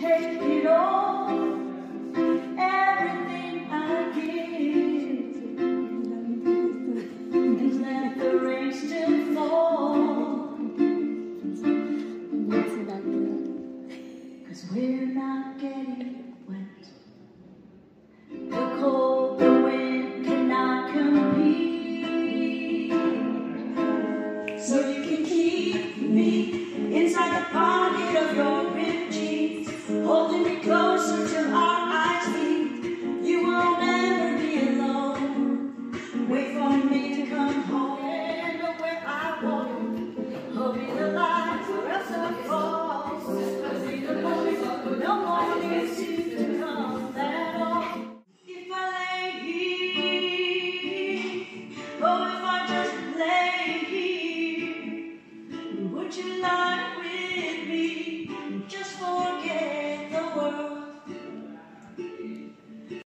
Take it all, everything I give. Let the rain still fall. Cause we're not getting wet. The cold, the wind cannot compete. So you can keep me in. would you love?